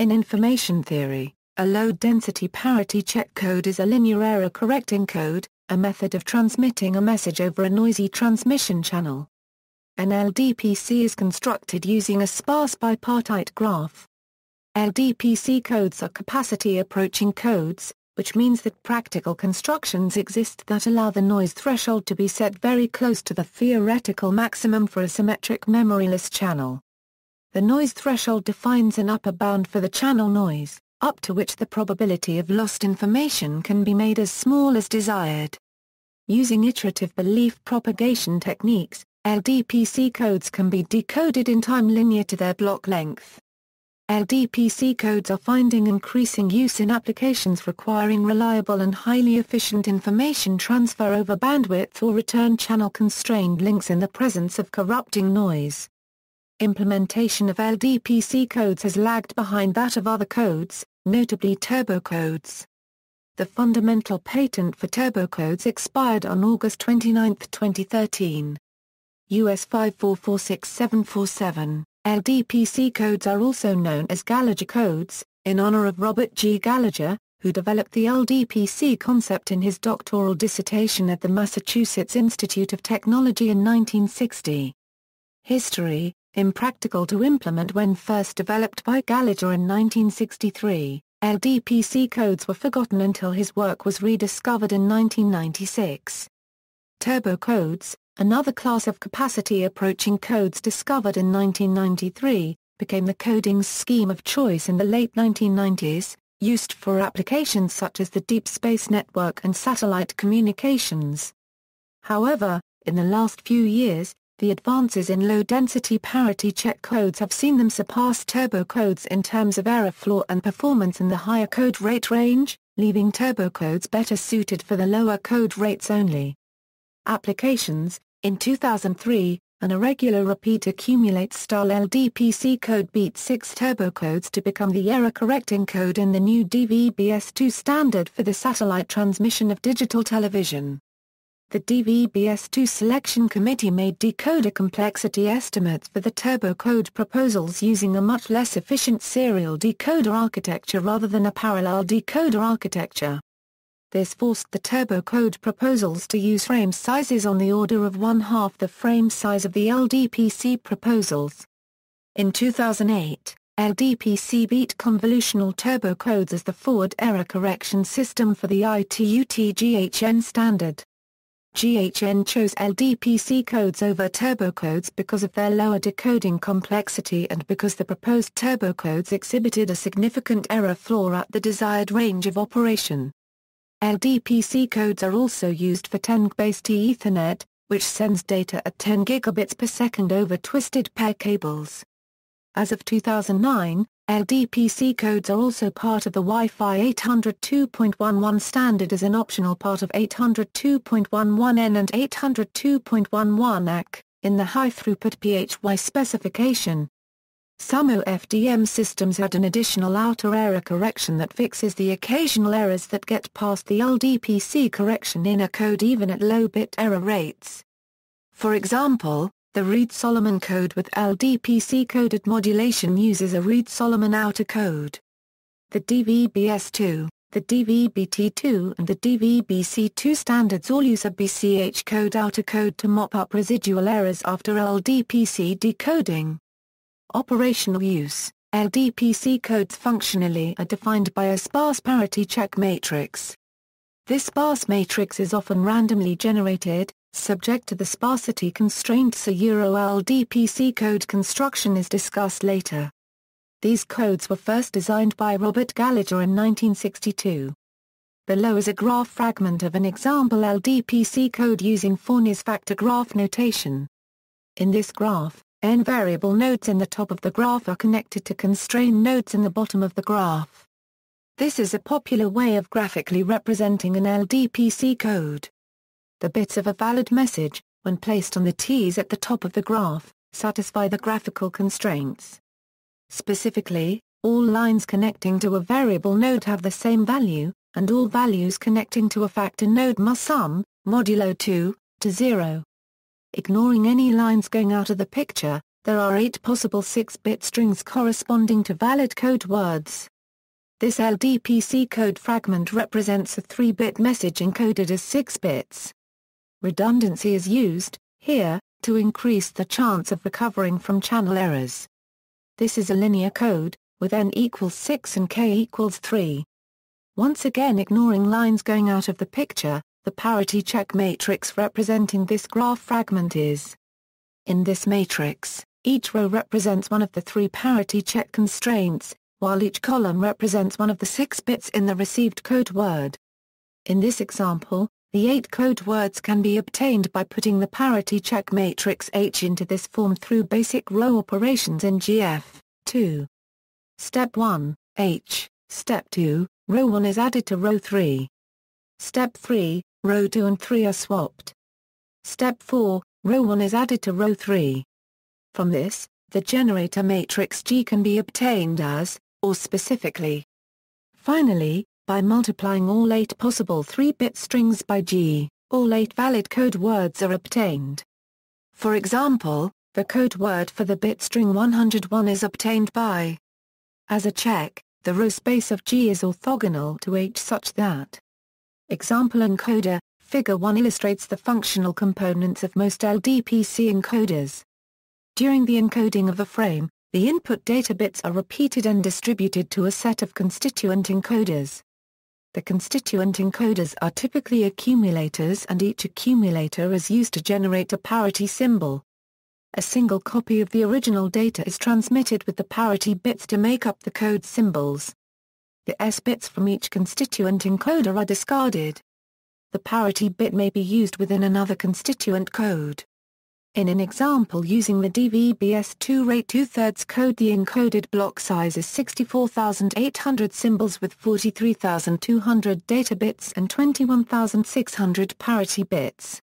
In information theory, a low-density parity check code is a linear error-correcting code, a method of transmitting a message over a noisy transmission channel. An LDPC is constructed using a sparse bipartite graph. LDPC codes are capacity-approaching codes, which means that practical constructions exist that allow the noise threshold to be set very close to the theoretical maximum for a symmetric memoryless channel. The noise threshold defines an upper bound for the channel noise, up to which the probability of lost information can be made as small as desired. Using iterative belief propagation techniques, LDPC codes can be decoded in time linear to their block length. LDPC codes are finding increasing use in applications requiring reliable and highly efficient information transfer over bandwidth or return channel-constrained links in the presence of corrupting noise. Implementation of LDPC codes has lagged behind that of other codes, notably turbo codes. The fundamental patent for turbo codes expired on August 29, 2013. US 5446747 LDPC codes are also known as Gallager codes, in honor of Robert G. Gallager, who developed the LDPC concept in his doctoral dissertation at the Massachusetts Institute of Technology in 1960. History, impractical to implement when first developed by Gallager in 1963, LDPC codes were forgotten until his work was rediscovered in 1996. Turbo codes, another class of capacity-approaching codes discovered in 1993, became the coding scheme of choice in the late 1990s, used for applications such as the Deep Space Network and satellite communications. However, in the last few years, the advances in low-density parity check codes have seen them surpass turbo codes in terms of error floor and performance in the higher code rate range, leaving turbo codes better suited for the lower code rates only. Applications in 2003, an irregular repeat accumulates style LDPC code beat 6 turbo codes to become the error-correcting code in the new DVB-S2 standard for the satellite transmission of digital television. The DVB-S2 selection committee made decoder complexity estimates for the turbo code proposals using a much less efficient serial decoder architecture rather than a parallel decoder architecture. This forced the turbo code proposals to use frame sizes on the order of one-half the frame size of the LDPC proposals. In 2008, LDPC beat convolutional turbo codes as the forward error correction system for the ITU-T-GHN standard. GHN chose LDPC codes over turbo codes because of their lower decoding complexity and because the proposed turbo codes exhibited a significant error floor at the desired range of operation. LDPC codes are also used for 10G-based Ethernet, which sends data at 10 gigabits per second over twisted pair cables. As of 2009, LDPC codes are also part of the Wi-Fi 802.11 standard as an optional part of 802.11n and 802.11ac, in the high-throughput PHY specification. Some OFDM systems add an additional outer error correction that fixes the occasional errors that get past the LDPC correction inner code even at low bit error rates. For example, the Reed-Solomon code with LDPC-coded modulation uses a Reed-Solomon outer code. The DVB-S2, the DVB-T2 and the DVB-C2 standards all use a BCH code outer code to mop up residual errors after LDPC decoding. Operational use LDPC codes functionally are defined by a sparse parity check matrix. This sparse matrix is often randomly generated, subject to the sparsity constraint so Euro LDPC code construction is discussed later. These codes were first designed by Robert Gallager in 1962. Below is a graph fragment of an example LDPC code using Forney's factor graph notation. In this graph, n variable nodes in the top of the graph are connected to constraint nodes in the bottom of the graph. This is a popular way of graphically representing an LDPC code. The bits of a valid message, when placed on the T's at the top of the graph, satisfy the graphical constraints. Specifically, all lines connecting to a variable node have the same value, and all values connecting to a factor node must sum, modulo 2, to 0. Ignoring any lines going out of the picture, there are eight possible 6-bit strings corresponding to valid code words. This LDPC code fragment represents a 3-bit message encoded as 6 bits. Redundancy is used, here, to increase the chance of recovering from channel errors. This is a linear code, with n equals 6 and k equals 3. Once again ignoring lines going out of the picture, the parity check matrix representing this graph fragment is. In this matrix, each row represents one of the three parity check constraints, while each column represents one of the six bits in the received code word. In this example, the eight code words can be obtained by putting the parity check matrix H into this form through basic row operations in GF. 2. Step 1, H. Step 2, row 1 is added to row 3. Step 3, row 2 and 3 are swapped. Step 4, row 1 is added to row 3. From this, the generator matrix G can be obtained as or specifically. Finally, by multiplying all eight possible 3-bit strings by G, all eight valid code words are obtained. For example, the code word for the bit string 101 is obtained by. As a check, the row space of G is orthogonal to H such that. Example encoder, Figure 1 illustrates the functional components of most LDPC encoders. During the encoding of a frame, the input data bits are repeated and distributed to a set of constituent encoders. The constituent encoders are typically accumulators and each accumulator is used to generate a parity symbol. A single copy of the original data is transmitted with the parity bits to make up the code symbols. The S bits from each constituent encoder are discarded. The parity bit may be used within another constituent code. In an example using the DVB-S2 rate 2 thirds code the encoded block size is 64,800 symbols with 43,200 data bits and 21,600 parity bits.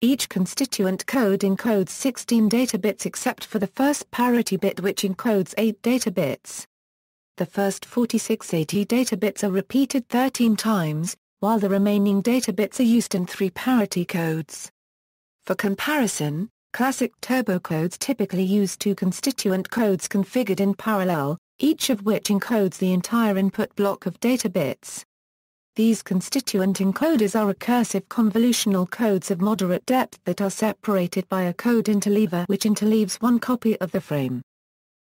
Each constituent code encodes 16 data bits except for the first parity bit which encodes 8 data bits. The first 4680 data bits are repeated 13 times, while the remaining data bits are used in three parity codes. For comparison, classic turbo codes typically use two constituent codes configured in parallel, each of which encodes the entire input block of data bits. These constituent encoders are recursive convolutional codes of moderate depth that are separated by a code interleaver which interleaves one copy of the frame.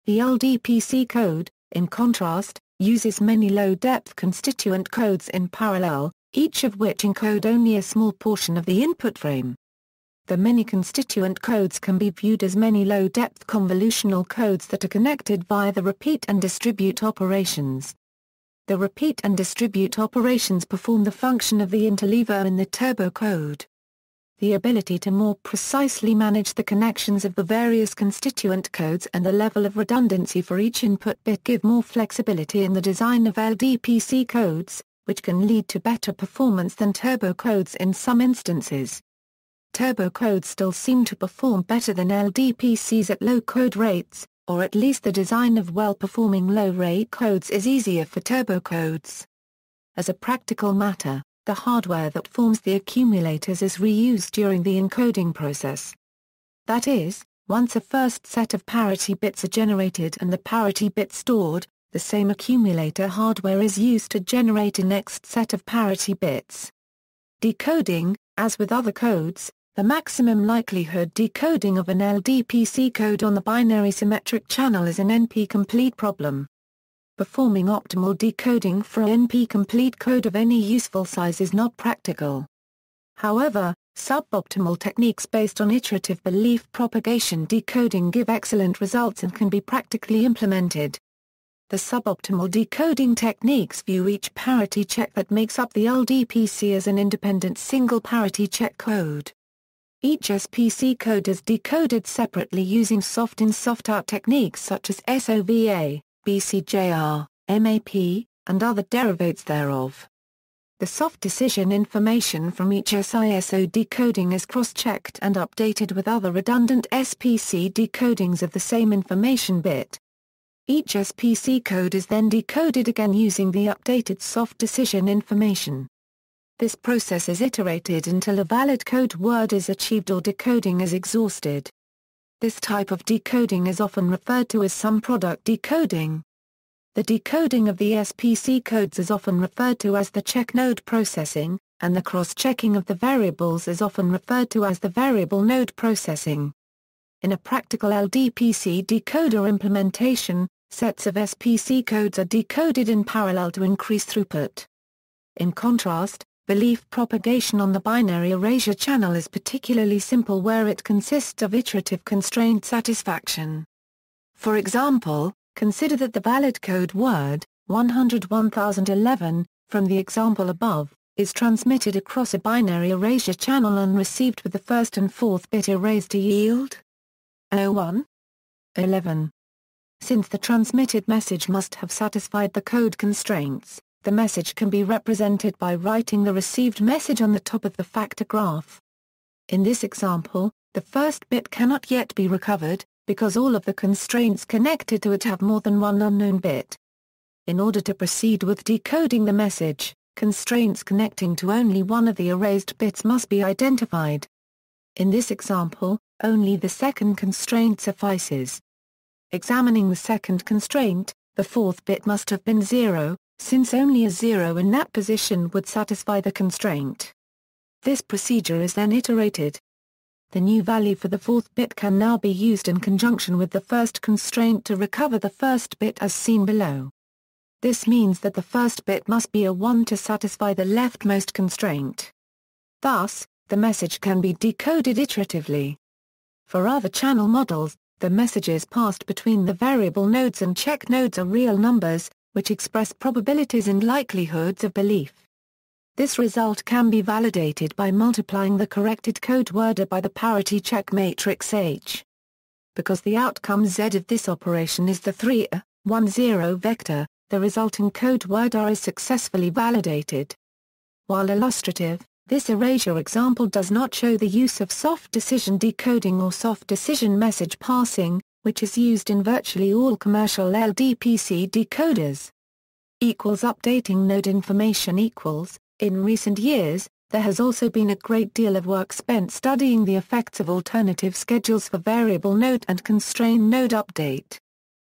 The LDPC code, in contrast, uses many low-depth constituent codes in parallel, each of which encode only a small portion of the input frame. The many constituent codes can be viewed as many low-depth convolutional codes that are connected via the repeat and distribute operations. The repeat and distribute operations perform the function of the interleaver in the turbo code. The ability to more precisely manage the connections of the various constituent codes and the level of redundancy for each input bit give more flexibility in the design of LDPC codes, which can lead to better performance than turbo codes in some instances. Turbo codes still seem to perform better than LDPCs at low code rates, or at least the design of well-performing low-rate codes is easier for turbo codes. As a practical matter, the hardware that forms the accumulators is reused during the encoding process. That is, once a first set of parity bits are generated and the parity bit stored, the same accumulator hardware is used to generate a next set of parity bits. Decoding, as with other codes, the maximum likelihood decoding of an LDPC code on the binary symmetric channel is an NP-complete problem. Performing optimal decoding for a NP-complete code of any useful size is not practical. However, suboptimal techniques based on iterative belief propagation decoding give excellent results and can be practically implemented. The suboptimal decoding techniques view each parity check that makes up the LDPC as an independent single parity check code. Each SPC code is decoded separately using soft-in soft-out techniques such as SOVA, BCJR, MAP, and other derivates thereof. The soft decision information from each SISO decoding is cross-checked and updated with other redundant SPC decodings of the same information bit. Each SPC code is then decoded again using the updated soft decision information. This process is iterated until a valid code word is achieved or decoding is exhausted. This type of decoding is often referred to as sum product decoding. The decoding of the SPC codes is often referred to as the check node processing, and the cross-checking of the variables is often referred to as the variable node processing. In a practical LDPC decoder implementation, sets of SPC codes are decoded in parallel to increase throughput. In contrast, belief propagation on the binary erasure channel is particularly simple where it consists of iterative constraint satisfaction. For example, consider that the valid code word, 101011, from the example above, is transmitted across a binary erasure channel and received with the first and fourth bit erased to yield 01 11. Since the transmitted message must have satisfied the code constraints, the message can be represented by writing the received message on the top of the factor graph. In this example, the first bit cannot yet be recovered, because all of the constraints connected to it have more than one unknown bit. In order to proceed with decoding the message, constraints connecting to only one of the erased bits must be identified. In this example, only the second constraint suffices. Examining the second constraint, the fourth bit must have been zero, since only a zero in that position would satisfy the constraint. This procedure is then iterated. The new value for the fourth bit can now be used in conjunction with the first constraint to recover the first bit as seen below. This means that the first bit must be a 1 to satisfy the leftmost constraint. Thus, the message can be decoded iteratively. For other channel models, the messages passed between the variable nodes and check nodes are real numbers, which express probabilities and likelihoods of belief. This result can be validated by multiplying the corrected code word by the parity check matrix H. Because the outcome Z of this operation is the 3 uh, 1 0 vector, the resulting code word R is successfully validated. While illustrative, this erasure example does not show the use of soft decision decoding or soft decision message passing, which is used in virtually all commercial LDPC decoders. Equals updating node information equals, in recent years, there has also been a great deal of work spent studying the effects of alternative schedules for variable node and constrain node update.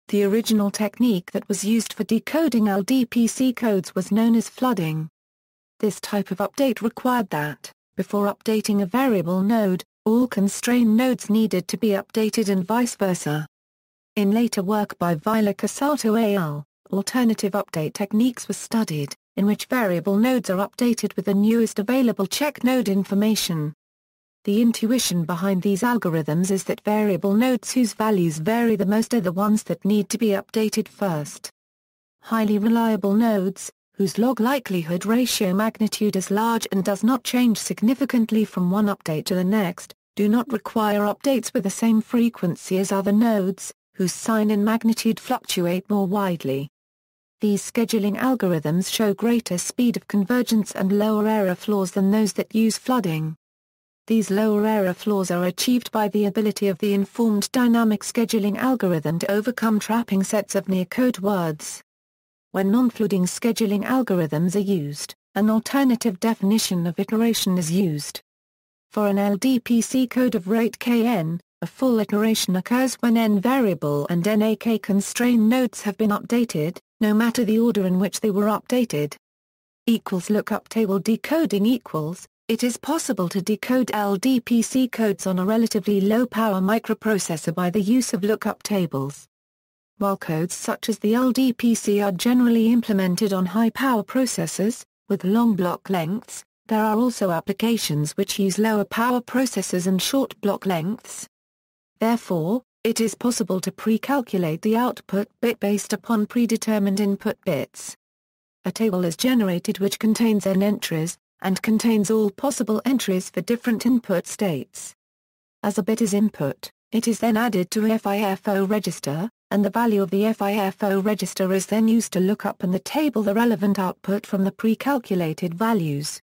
The original technique that was used for decoding LDPC codes was known as flooding. This type of update required that, before updating a variable node, all constrain nodes needed to be updated and vice versa. In later work by Vila Casado al., alternative update techniques were studied, in which variable nodes are updated with the newest available check node information. The intuition behind these algorithms is that variable nodes whose values vary the most are the ones that need to be updated first. Highly reliable nodes, whose log likelihood ratio magnitude is large and does not change significantly from one update to the next, do not require updates with the same frequency as other nodes, whose sign and magnitude fluctuate more widely. These scheduling algorithms show greater speed of convergence and lower error floors than those that use flooding. These lower error floors are achieved by the ability of the informed dynamic scheduling algorithm to overcome trapping sets of near-code words. When non-flooding scheduling algorithms are used, an alternative definition of iteration is used. For an LDPC code of rate kn, a full iteration occurs when n variable and nak constrain nodes have been updated, no matter the order in which they were updated. Equals lookup table decoding equals, it is possible to decode LDPC codes on a relatively low-power microprocessor by the use of lookup tables. While codes such as the LDPC are generally implemented on high-power processors, with long block lengths, there are also applications which use lower power processors and short block lengths. Therefore, it is possible to pre-calculate the output bit based upon predetermined input bits. A table is generated which contains n entries, and contains all possible entries for different input states. As a bit is input, it is then added to a FIFO register, and the value of the FIFO register is then used to look up in the table the relevant output from the pre-calculated values.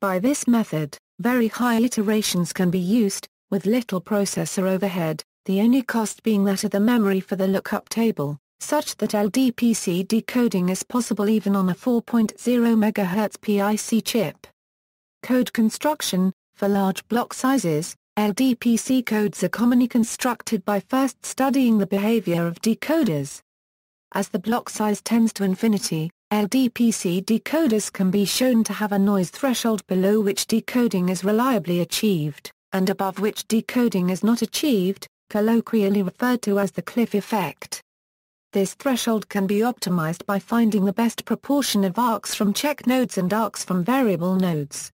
By this method, very high iterations can be used, with little processor overhead, the only cost being that of the memory for the lookup table, such that LDPC decoding is possible even on a 4.0 MHz PIC chip. Code construction, for large block sizes, LDPC codes are commonly constructed by first studying the behavior of decoders. As the block size tends to infinity, LDPC decoders can be shown to have a noise threshold below which decoding is reliably achieved, and above which decoding is not achieved, colloquially referred to as the cliff effect. This threshold can be optimized by finding the best proportion of arcs from check nodes and arcs from variable nodes.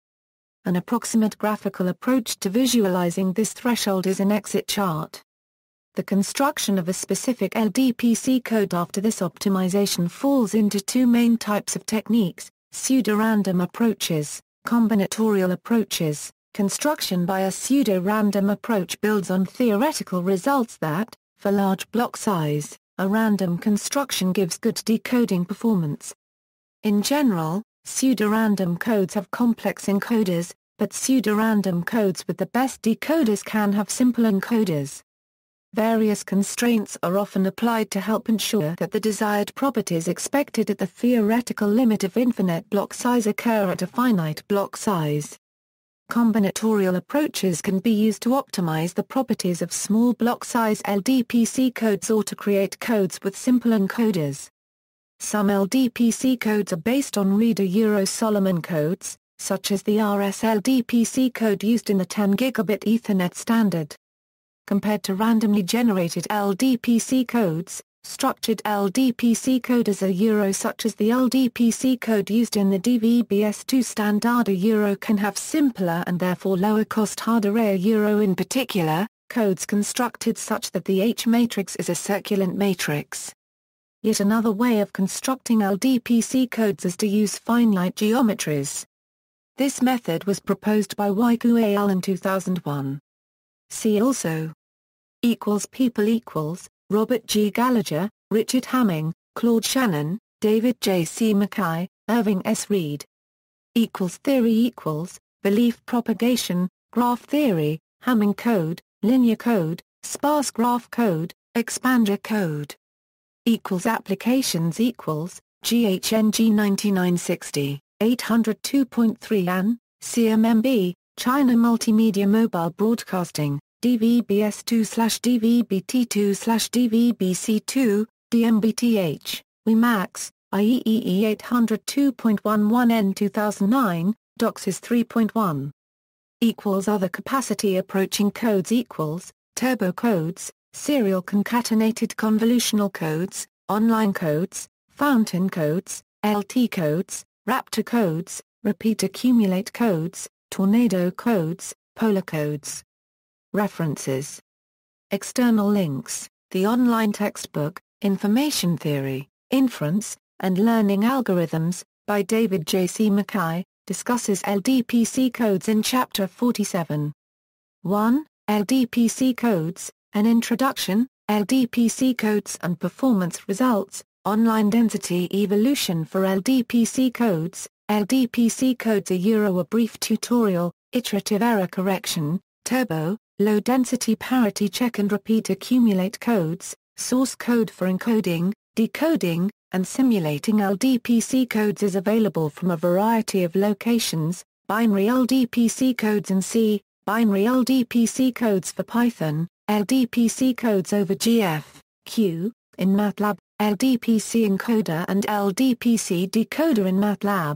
An approximate graphical approach to visualizing this threshold is an exit chart. The construction of a specific LDPC code after this optimization falls into two main types of techniques, pseudo-random approaches, combinatorial approaches. Construction by a pseudo-random approach builds on theoretical results that, for large block size, a random construction gives good decoding performance. In general, pseudo-random codes have complex encoders, but pseudo-random codes with the best decoders can have simple encoders. Various constraints are often applied to help ensure that the desired properties expected at the theoretical limit of infinite block size occur at a finite block size. Combinatorial approaches can be used to optimize the properties of small block size LDPC codes or to create codes with simple encoders. Some LDPC codes are based on Reader Euro Solomon codes, such as the RS-LDPC code used in the 10 gigabit Ethernet standard. Compared to randomly generated LDPC codes, structured LDPC coders a Euro such as the LDPC code used in the DVB-S2 standard a Euro can have simpler and therefore lower cost hardware a Euro in particular, codes constructed such that the H-matrix is a circulant matrix. Yet another way of constructing LDPC codes is to use finite geometries. This method was proposed by Waiku al. in 2001. See also equals people equals Robert G. Gallager, Richard Hamming, Claude Shannon, David J. C. MacKay, Irving S. Reed. Equals theory equals belief propagation, graph theory, Hamming code, linear code, sparse graph code, expander code. Equals applications equals GHNG 9960, 802.3 AN, CMMB, China Multimedia Mobile Broadcasting, DVB-S2 slash DVB-T2 slash DVB-C2, DMBTH, WiMAX, IEEE 802.11N 2009, DOCSIS 3.1. Equals other capacity approaching codes equals, turbo codes, serial concatenated convolutional codes, online codes, fountain codes, LT codes, raptor codes, repeat accumulate codes, tornado codes, polar codes. References External links, the online textbook, Information Theory, Inference, and Learning Algorithms, by David J. C. MacKay, discusses LDPC codes in Chapter 47. 1. LDPC codes, an introduction, LDPC codes and performance results, online density evolution for LDPC codes, LDPC codes a Euro a brief tutorial, iterative error correction, turbo, low-density parity check and repeat accumulate codes, source code for encoding, decoding, and simulating LDPC codes is available from a variety of locations, binary LDPC codes in C, binary LDPC codes for Python, LDPC codes over GF, Q, in MATLAB, LDPC encoder and LDPC decoder in MATLAB.